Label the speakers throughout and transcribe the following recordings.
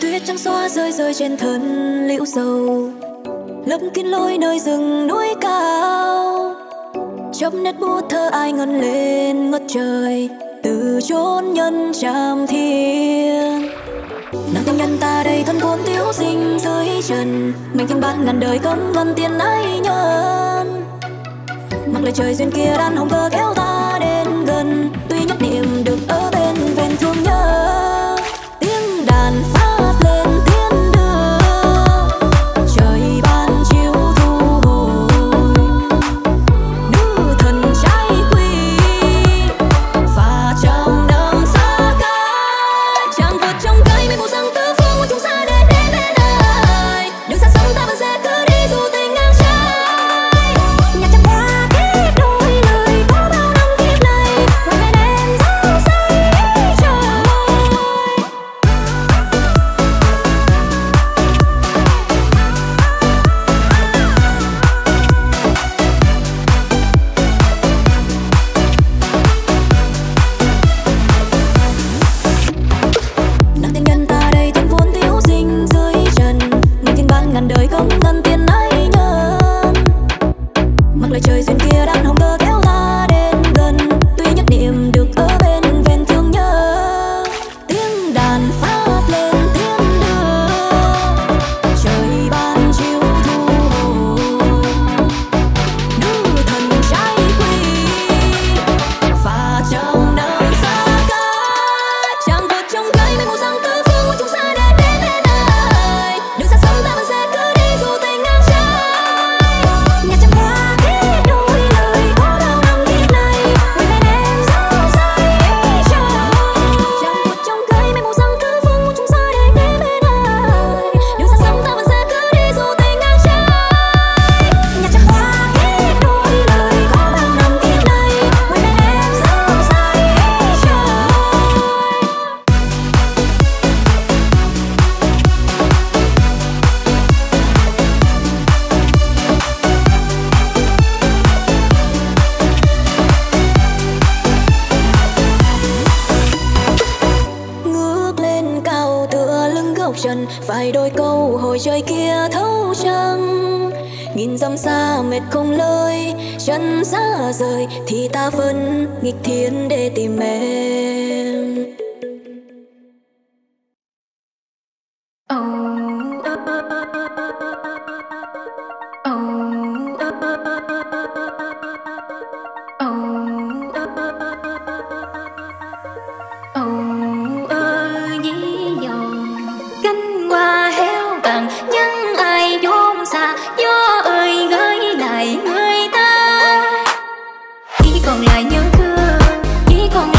Speaker 1: tuyết trắng xóa rơi rơi trên thân liễu dầu lấp kín lối nơi rừng núi cao. Chấm nét bút thơ ai ngân lên ngất trời, từ chốn nhân tràm thiên. Nàng tình nhân ta đây thân cuốn thiếu sinh dưới trần mình thân ban ngàn đời cấm ngân tiền ai nhân. Mặc lời trời duyên kia đan hồng cơ kéo ta đến gần 提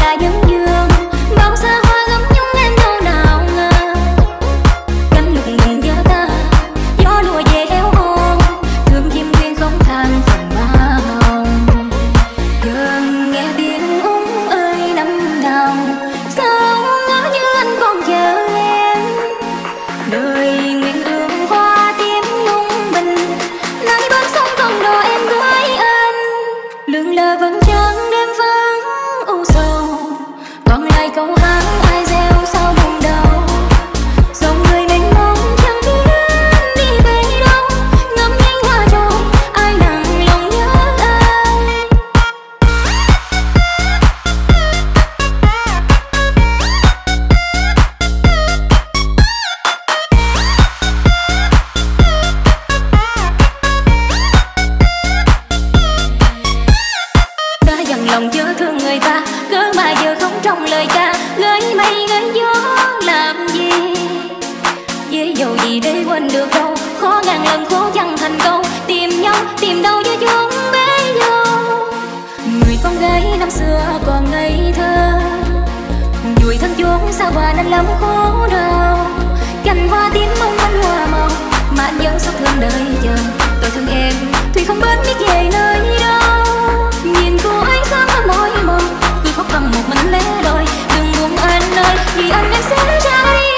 Speaker 1: là những dưa quên được đâu. Khó ngàn lần, khó
Speaker 2: chẳng thành câu. Tìm nhau, tìm đâu với chúng bé nhau người con gái năm xưa còn ngây thơ. Vui thân chốn xa hoa nên lắm khổ đau cành hoa tím mong manh hoa màu. Mà anh vẫn xót thương đời chờ. Tôi thương em, tuy không bến biết về nơi đâu. Nhìn cô ấy sáng hơn mỗi mong cứ khóc bằng một mình lẻ loi. Đừng buồn anh ơi, vì anh em sẽ ra đi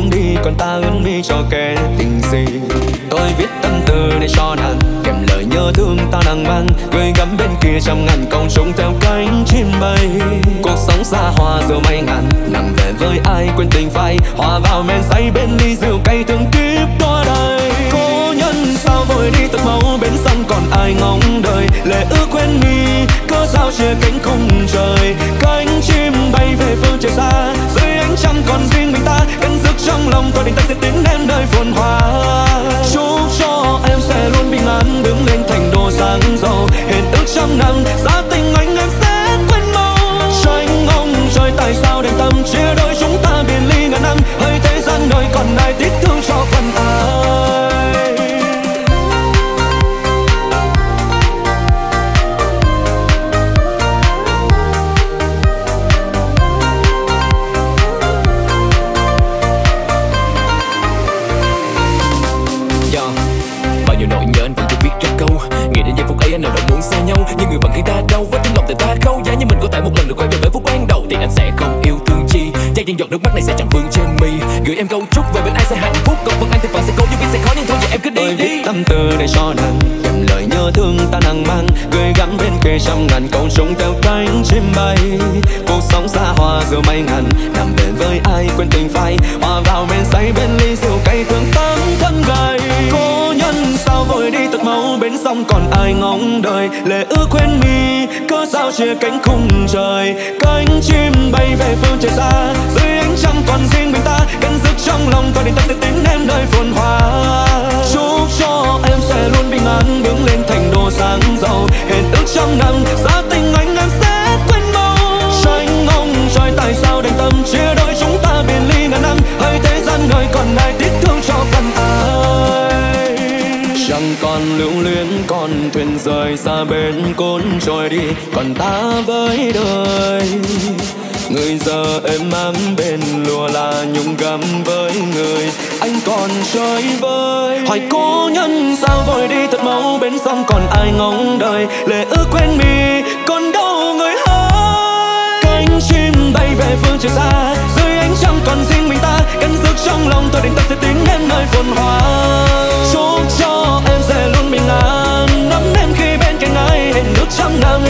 Speaker 2: hướng đi, còn ta hướng đi cho kẻ tình gì? Tôi viết
Speaker 3: tâm tư để cho nàng kèm lời nhớ thương ta đang mang. Gửi gắm bên kia trăm ngàn công chúng theo cánh chim bay. Cuộc sống xa hoa giờ may ngàn, nằm về với ai quên tình phai. Hòa vào men say bên ly rượu cay thương kiếp qua đây. Cô nhân sao vội đi tật máu bên sông còn ai ngóng đời lệ ước quên mi, cớ sao chia cánh khung trời? Cánh chim bay về phương trời xa chẳng còn riêng mình ta cắn rước trong lòng rồi định ta sẽ tiến đến nơi phồn hoa. Chúc cho em sẽ luôn bình an, đứng lên thành đồ sáng giàu. Hiện ước trăm năm gia tình anh em sẽ quên mau. Tranh ông trời tại sao đành tâm, chia đôi chúng ta biệt ly ngàn năm. Hơi thế gian nơi còn này giọt nước mắt này sẽ chẳng vương trên mi. Gửi em câu chúc về bên ai sẽ hạnh phúc. Còn vẫn anh thì vẫn sẽ cố nhưng biết sẽ khó nhưng thôi giờ em cứ đi. Đi tâm tư để cho nàng. Kèm lời nhớ thương ta nặng mang. Gửi gắm bên kề trăm ngàn câu súng theo cánh chim bay. Cuộc sống xa hoa giữa mây ngàn. Nằm về với ai quên
Speaker 4: tình phai. Hòa vào bên say bên ly rượu cay thương tâm thân gầy vội đi tật máu bên sông, còn ai ngóng đời lệ ước quên mi, cớ sao chia cánh khung trời? Cánh chim bay về phương trời xa, dưới ánh trăng còn riêng mình ta canh dứt trong lòng tôi để ta sẽ tìm em nơi phồn hoa. Chúc cho em sẽ luôn bình an, đứng lên thành đô sáng giàu. Hẹn ước trong năm giá tình anh em sẽ quên mau. Tranh ông trời tại sao đành tâm chia còn lưu luyến, con thuyền rời xa bên cốn trôi đi. Còn ta với đời, người giờ êm ấm bên lùa là nhung gấm với người anh còn chơi vơi. Hỏi cố nhân sao vội đi thật mau bên sông, còn ai ngóng đời lệ ước quên mi, còn đâu người hỡi? Cánh chim bay về phương trời xa, dưới ánh trăng còn riêng mình ta. Cánh rước trong lòng tôi định tâm sẽ tiến em nơi phồn hoa. Chúc cho sẽ nắm em khi bên cạnh
Speaker 5: ai hẹn ước trăm năm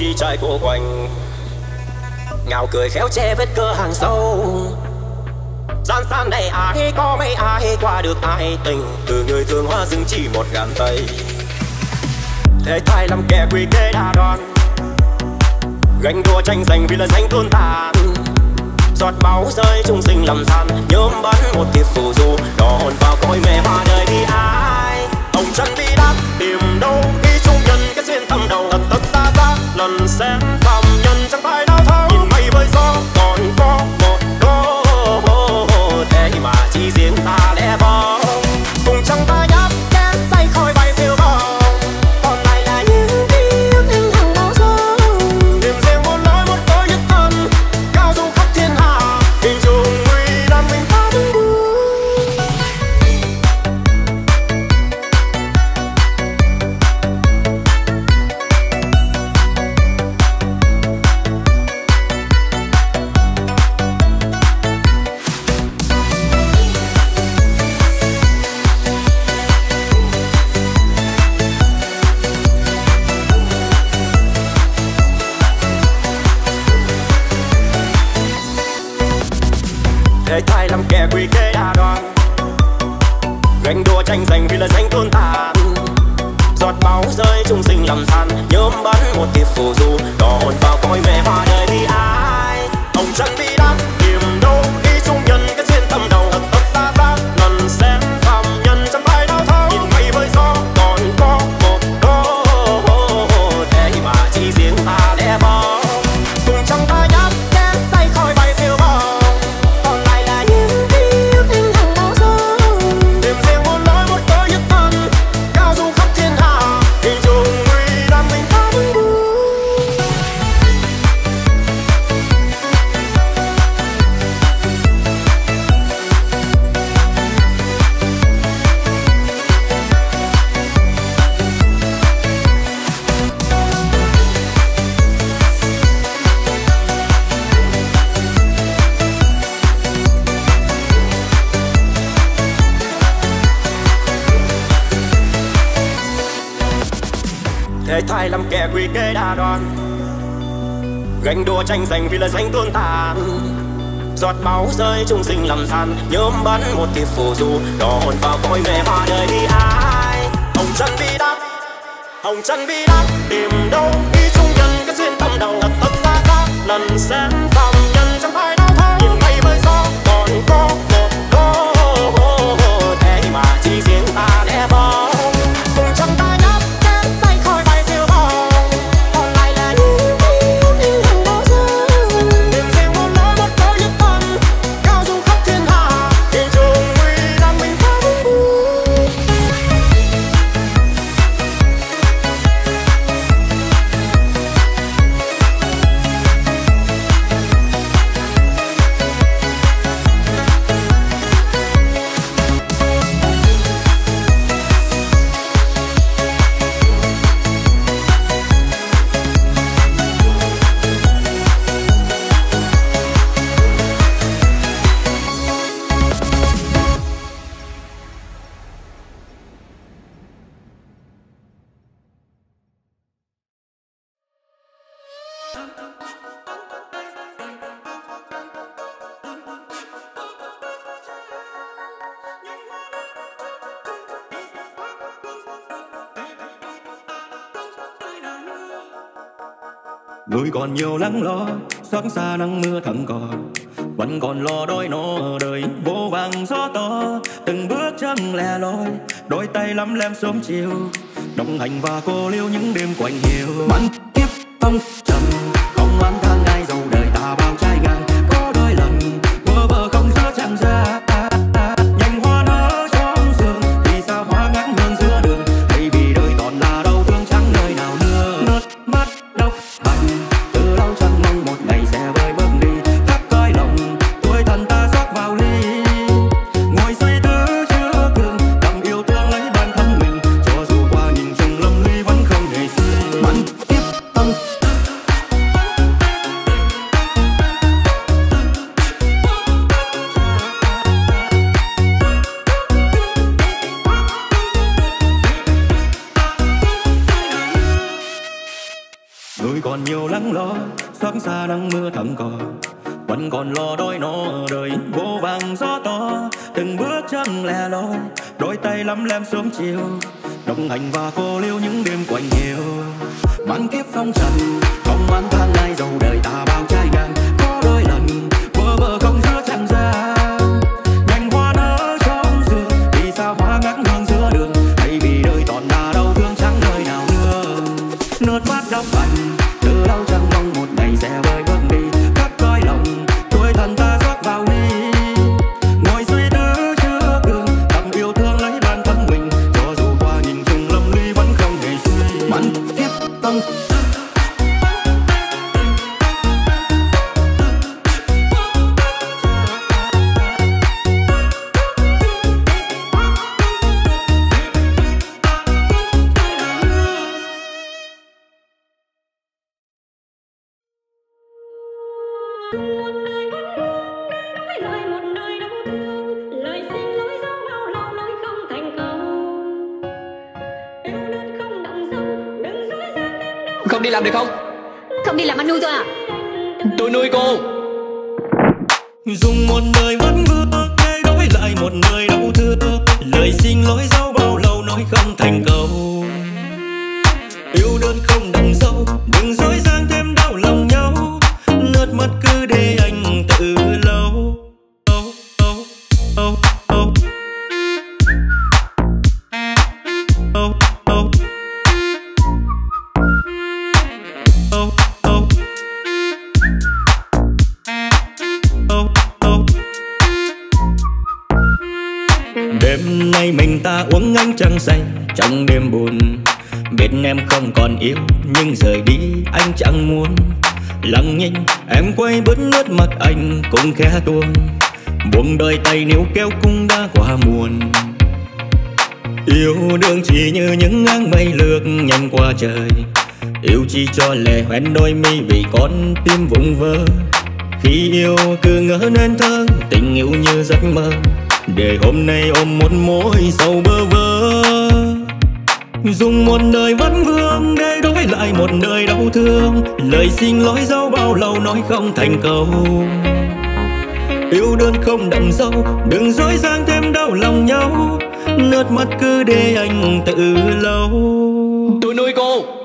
Speaker 5: chi trai cô quanh. Ngào cười khéo che vết cơ hàng sâu. Gian san này ai có mấy ai qua được ai tình. Từ người thương hoa dưng chỉ một ngàn tay thế thay làm kẻ quỷ kế đa đoan gánh đua tranh giành vì là danh tuôn tàn. Giọt máu rơi trung sinh làm than. Nhóm bắn một tiệp phù du. Đỏ hồn vào cõi mẹ hoa đời đi ai. Ông chân đi đắp tìm đâu. đi lần xem thăm trăm than nhóm bắn một tiệp phù du đỏ hồn vào cõi mẹ thế làm kẻ quy kế đa đoan. Gánh đua tranh giành vì là danh tuôn tàn. Giọt máu rơi trung sinh làm than nhóm bắn một tiệp phù du. Đỏ hồn vào cõi mẹ hoa đời đi ai? Hồng chân vi đắp hồng chân vi đắp tìm đâu đi chung nhân cái duyên tâm đầu, thật thật xa xa lần xem vào Tôi còn
Speaker 3: nhiều lắng lo, xót xa nắng mưa thẳng cò Vẫn còn lo đói no đời, Vô vàng gió to. Từng bước chân lẻ loi, Đôi tay lắm lem sớm chiều. Đồng hành và cô liêu những đêm quạnh hiu. Bắn tiếp phong
Speaker 6: làm được không?
Speaker 7: Không đi làm ăn nuôi tôi à?
Speaker 6: Tôi nuôi cô.
Speaker 3: Dùng một lời vẫn ngứa Để đổi lại một nơi đau thương. Lời xin lỗi sau bao lâu nói không thành câu. Yêu đơn không cũng khẽ tuôn buồn đôi tay nếu kéo cũng đã qua muộn. Yêu đương chỉ như những ngang mây lướt nhanh qua trời. Yêu chi cho lệ hoen đôi mi vì con tim vụng vơ. Khi yêu cứ ngỡ nên thơ, tình yêu như giấc mơ. Để hôm nay ôm một mối sầu bơ vơ. Dùng một đời vẫn vương để đổi lại một đời đau thương. Lời xin lỗi dẫu bao lâu nói không thành câu yêu đơn không đậm sâu, đừng dối dang thêm đau lòng nhau. Nước mắt cứ để anh tự lâu.
Speaker 6: Tôi nuôi cô.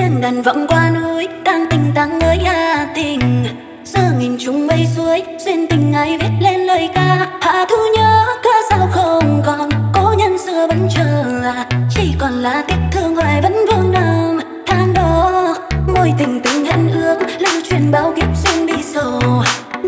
Speaker 1: Tiếng đàn vọng qua núi Tang tình tang ngơi à tình. Giờ nghìn trùng mây suối, Duyên tình ai viết lên lời ca. Hạ thu nhớ cớ sao không còn, Cố nhân xưa vẫn chờ à. Chỉ còn là tiếc thương hoài vẫn vương năm Tháng đó Môi tình tình hẹn ước, Lưu truyền bao kiếp duyên đi sầu.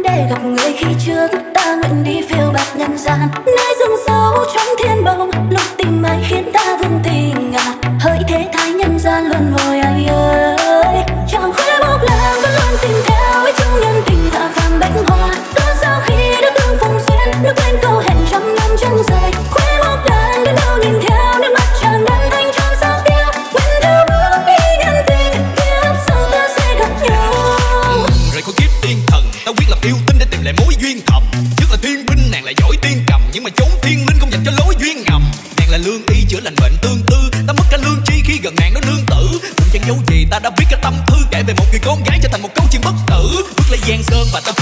Speaker 1: Để gặp người khi trước, Ta nguyện đi phiêu bạt nhân gian. Nơi rừng sâu trong thiên bồng, Lúc tình mai khiến ta vương tình à hỡi thế thái nhân gian luân hồi ai ơi. Chẳng khóe bốc lên vẫn luôn tình theo với chung nhân tình hạ phàm bách hoa. Cớ sao khi đã tương phùng xuyên nước quên câu hẹn trăm năm chân dài. Khóe bốc lên đến đâu nhìn theo, nước mắt tràn đan thanh trong sao tiêu quên theo bước đi nhân tình, kiếp sau ta sẽ gặp nhau.
Speaker 8: Rồi có kiếp tiên thần ta quyết lập yêu tinh để tìm lại mối duyên thầm. Trước là thiên binh, nàng là giỏi tiên cầm. Nhưng mà chốn thiên linh không dành cho lối duyên ngầm. Nàng là lương y chữa lành bệnh tương tư con gái trở thành một câu chuyện bất tử. Bước lên giang sơn và tâm